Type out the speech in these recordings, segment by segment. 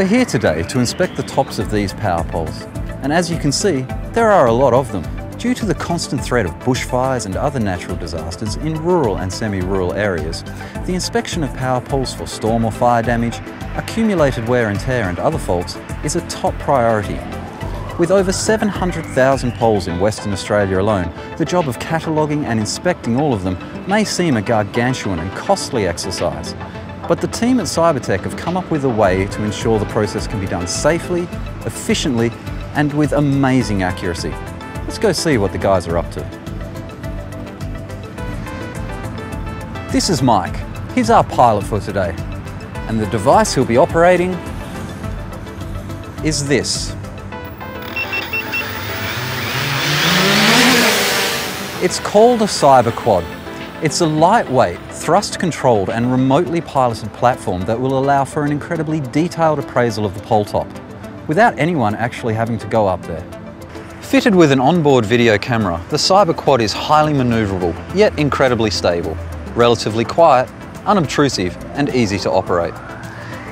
We're here today to inspect the tops of these power poles. And as you can see, there are a lot of them. Due to the constant threat of bushfires and other natural disasters in rural and semi-rural areas, the inspection of power poles for storm or fire damage, accumulated wear and tear and other faults is a top priority. With over 700,000 poles in Western Australia alone, the job of cataloguing and inspecting all of them may seem a gargantuan and costly exercise. But the team at Cybertech have come up with a way to ensure the process can be done safely, efficiently and with amazing accuracy. Let's go see what the guys are up to. This is Mike. He's our pilot for today. And the device he'll be operating is this. It's called a CyberQuad. It's a lightweight, thrust-controlled and remotely piloted platform that will allow for an incredibly detailed appraisal of the pole top, without anyone actually having to go up there. Fitted with an onboard video camera, the CyberQuad is highly manoeuvrable, yet incredibly stable, relatively quiet, unobtrusive and easy to operate.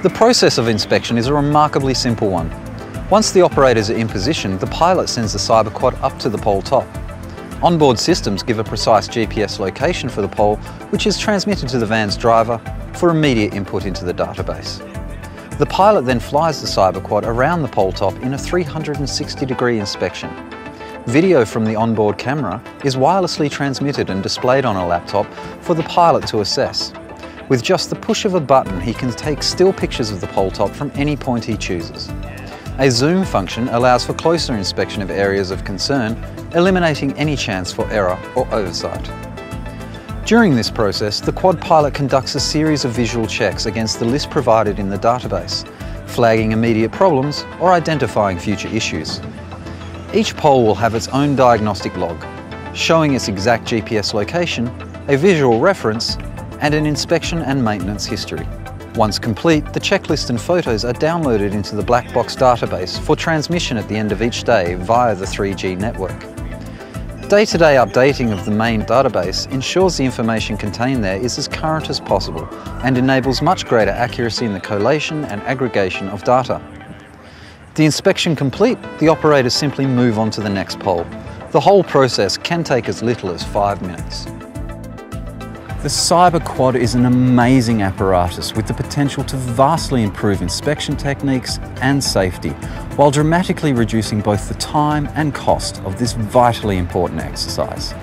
The process of inspection is a remarkably simple one. Once the operators are in position, the pilot sends the CyberQuad up to the pole top. Onboard systems give a precise GPS location for the pole, which is transmitted to the van's driver for immediate input into the database. The pilot then flies the Cyberquad around the pole top in a 360 degree inspection. Video from the onboard camera is wirelessly transmitted and displayed on a laptop for the pilot to assess. With just the push of a button, he can take still pictures of the pole top from any point he chooses. A zoom function allows for closer inspection of areas of concern, eliminating any chance for error or oversight. During this process, the quad pilot conducts a series of visual checks against the list provided in the database, flagging immediate problems or identifying future issues. Each pole will have its own diagnostic log, showing its exact GPS location, a visual reference, and an inspection and maintenance history. Once complete, the checklist and photos are downloaded into the black box database for transmission at the end of each day via the 3G network. Day-to-day -day updating of the main database ensures the information contained there is as current as possible and enables much greater accuracy in the collation and aggregation of data. The inspection complete, the operators simply move on to the next pole. The whole process can take as little as five minutes. The CyberQuad is an amazing apparatus with the potential to vastly improve inspection techniques and safety, while dramatically reducing both the time and cost of this vitally important exercise.